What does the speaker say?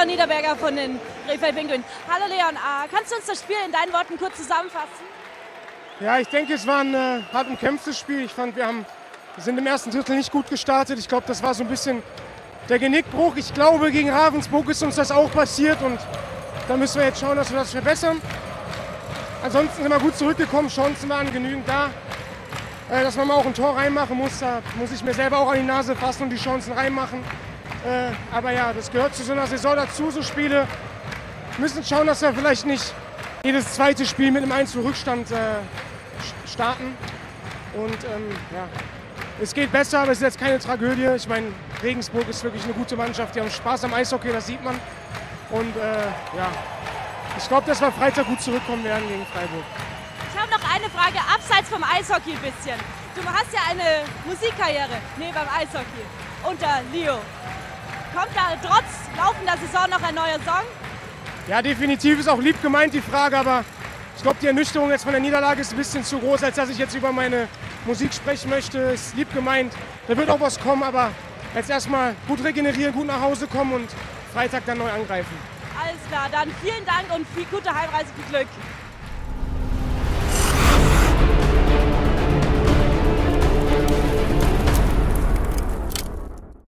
Leon Niederberger von den Krefeld Pinguinen. Hallo Leon, äh, kannst du uns das Spiel in deinen Worten kurz zusammenfassen? Ja, ich denke, es war ein äh, hart umkämpftes Spiel. Ich fand, wir haben, sind im ersten Drittel nicht gut gestartet. Ich glaube, das war so ein bisschen der Genickbruch. Ich glaube, gegen Ravensburg ist uns das auch passiert und da müssen wir jetzt schauen, dass wir das verbessern. Ansonsten sind wir gut zurückgekommen, Chancen waren genügend da. Äh, dass man mal auch ein Tor reinmachen muss, da muss ich mir selber auch an die Nase fassen und die Chancen reinmachen. Äh, aber ja, das gehört zu so einer Saison dazu, so Spiele. Müssen schauen, dass wir vielleicht nicht jedes zweite Spiel mit einem 1 Rückstand äh, starten. Und ähm, ja, es geht besser, aber es ist jetzt keine Tragödie. Ich meine, Regensburg ist wirklich eine gute Mannschaft. Die haben Spaß am Eishockey, das sieht man. Und äh, ja, ich glaube, dass wir Freitag gut zurückkommen werden gegen Freiburg. Ich habe noch eine Frage abseits vom Eishockey ein bisschen. Du hast ja eine Musikkarriere neben dem Eishockey unter Leo. Kommt da trotz laufender Saison noch ein neuer Song? Ja, definitiv ist auch lieb gemeint die Frage, aber ich glaube, die Ernüchterung jetzt von der Niederlage ist ein bisschen zu groß, als dass ich jetzt über meine Musik sprechen möchte. Ist lieb gemeint. Da wird auch was kommen, aber jetzt erstmal gut regenerieren, gut nach Hause kommen und Freitag dann neu angreifen. Alles klar, dann vielen Dank und viel gute Heimreise, viel Glück.